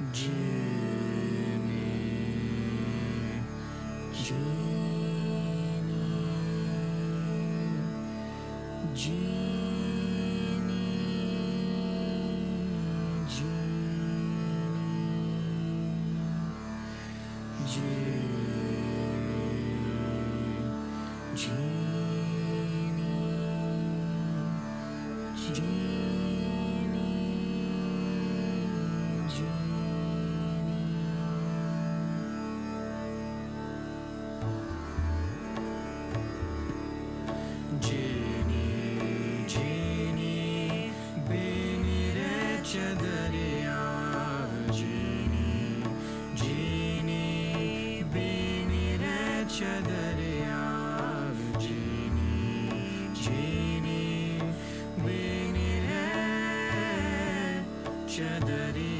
Jimmy, Jimmy, चद्या बीनि चदी जीनि बीनि चदरि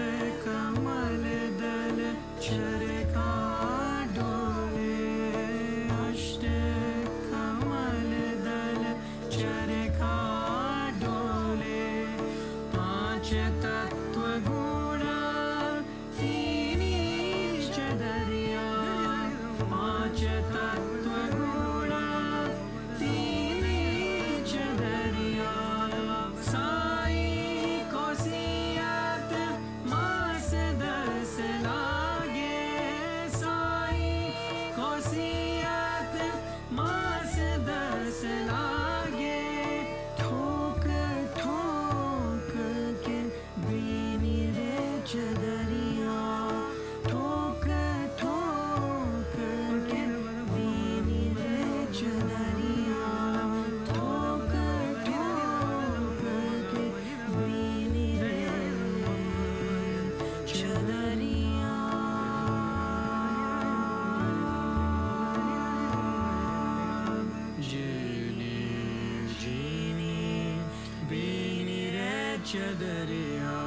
kederi ya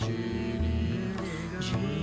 cini.